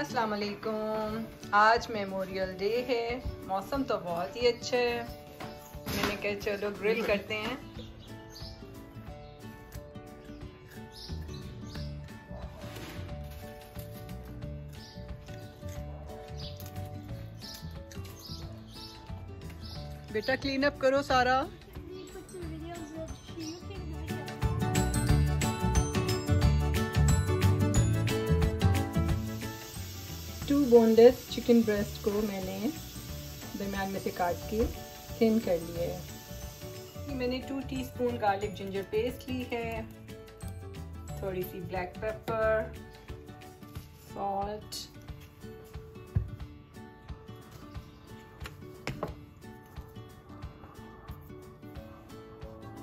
अस्सलाम वालेकुम आज मेमोरियल डे है। मौसम तो बहुत ही अच्छा है। मैंने कहा, चलो ग्रिल करते हैं। बेटा क्लीन अप करो सारा। बोनलेस चिकन ब्रेस्ट को मैंने दरम्यान में से काट के थिन कर लिया है। मैंने two teaspoon garlic ginger paste ली है, थोड़ी सी black pepper salt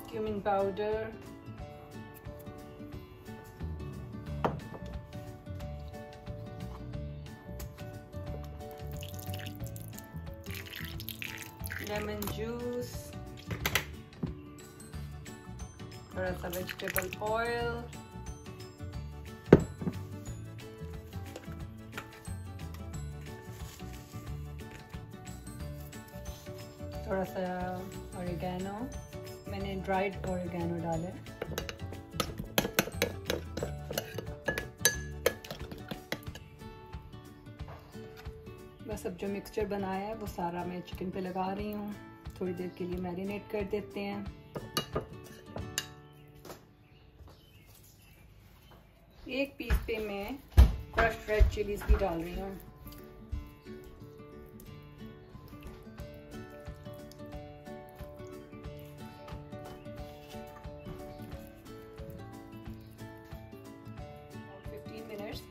cumin powder lemon juice थोड़ा सा वेजिटेबल ऑयल थोड़ा सा ऑरिगेनो मैंने ड्राइड ऑरिगेनो डाले। सब जो मिक्सचर बनाया है, वो सारा मैं चिकन पे लगा रही हूँ। थोड़ी देर के लिए मैरिनेट कर देते हैं। एक पीस पे मैं क्रश रेड चिलीज भी डाल रही हूँ।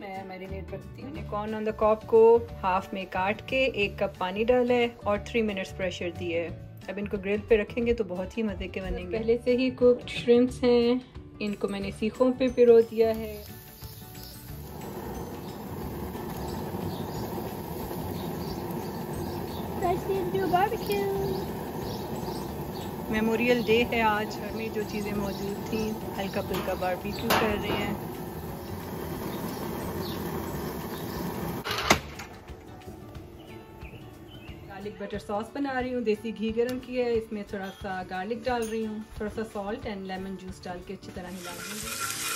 मैं मैरिनेट रखती हूँ कॉर्न ऑन द कॉप को हाफ़ में काट के एक कप पानी डाला है और थ्री मिनट्स प्रेशर दिए है। अब इनको ग्रिल पे रखेंगे तो बहुत ही मज़े के बनेंगे। पहले से ही कुक्ड श्रिम्प्स हैं। इनको मैंने सीखों पे पिरो दिया है। मेमोरियल डे है आज। घर में जो चीज़ें मौजूद थी हल्का फुल्का बारबेक्यू कर रहे हैं। गार्लिक बटर सॉस बना रही हूँ, देसी घी गर्म किया है, इसमें थोड़ा सा गार्लिक डाल रही हूँ, थोड़ा सा सॉल्ट एंड लेमन जूस डाल के अच्छी तरह हिला दूँगी।